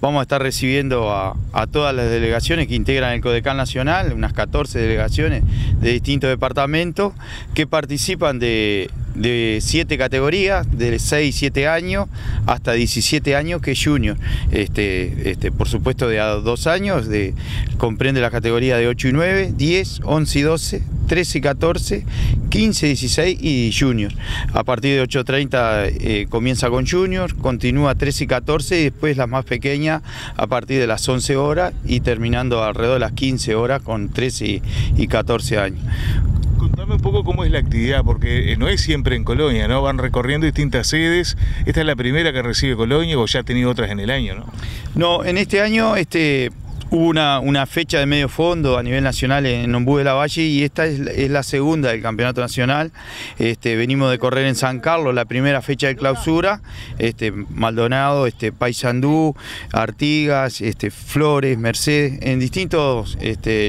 Vamos a estar recibiendo a, todas las delegaciones que integran el Codecal Nacional, unas 14 delegaciones de distintos departamentos que participan de, de 7 categorías, de 6 7 años hasta 17 años que es junior. Este, este, por supuesto de a 2 años, de, comprende la categoría de 8 y 9, 10, 11 y 12, 13 y 14, 15, 16 y junior. A partir de 8.30 eh, comienza con junior, continúa 13 y 14 y después las más pequeñas a partir de las 11 horas y terminando alrededor de las 15 horas con 13 y 14 años Contame un poco cómo es la actividad, porque eh, no es siempre en Colonia, ¿no? Van recorriendo distintas sedes. Esta es la primera que recibe Colonia o ya ha tenido otras en el año, ¿no? No, en este año este, Hubo una, fecha de medio fondo a nivel nacional en Ombú de la Valle y esta es, la segunda del campeonato nacional. Este, venimos de correr en San Carlos la primera fecha de clausura. Este, Maldonado, este, Paysandú, Artigas, este, Flores, Mercedes, en distintos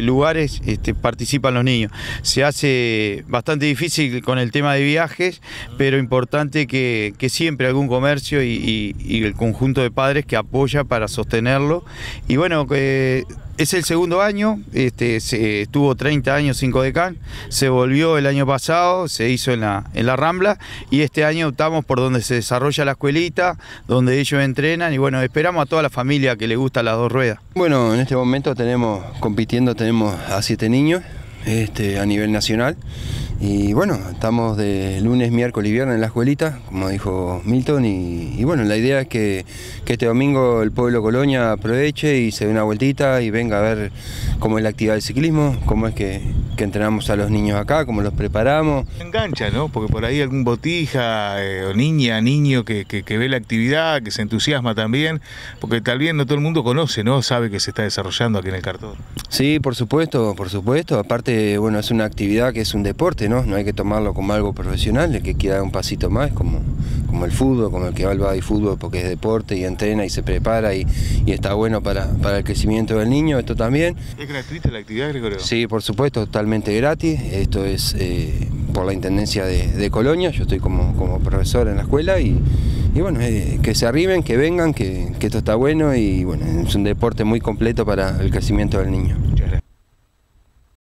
lugares participan los niños. Se hace bastante difícil con el tema de viajes, pero importante que, siempre algún comercio y, y, el conjunto de padres que apoya para sostenerlo. Y bueno, que es el segundo año, este, se, estuvo 30 años sin Codecán, se volvió el año pasado, se hizo en la, en la Rambla y este año optamos por donde se desarrolla la escuelita, donde ellos entrenan y bueno, esperamos a toda la familia que le gusta las dos ruedas. Bueno, en este momento tenemos, compitiendo tenemos a siete niños este, a nivel nacional y bueno, estamos de lunes, miércoles y viernes en la escuelita, como dijo Milton, y, bueno, la idea es que, este domingo el pueblo Colonia aproveche y se dé una vueltita y venga a ver cómo es la actividad del ciclismo, cómo es que, entrenamos a los niños acá, cómo los preparamos. Engancha, ¿no? Porque por ahí algún botija eh, o niña, niño que, ve la actividad, que se entusiasma también, porque tal vez no todo el mundo conoce, ¿no? Sabe que se está desarrollando aquí en el cartón. Sí, por supuesto, por supuesto. Aparte, bueno, es una actividad que es un deporte, ¿no? hay que tomarlo como algo profesional, el que quiera dar un pasito más, como, como el fútbol, como el que va al body fútbol porque es deporte y entrena y se prepara y, está bueno para, el crecimiento del niño, esto también. ¿Es gratuita la actividad, Gregorio? Sí, por supuesto, totalmente gratis. Esto es eh, por la Intendencia de, Colonia, yo estoy como, como profesor en la escuela y, bueno, eh, que se arriben, que vengan, que, que esto está bueno y bueno, es un deporte muy completo para el crecimiento del niño.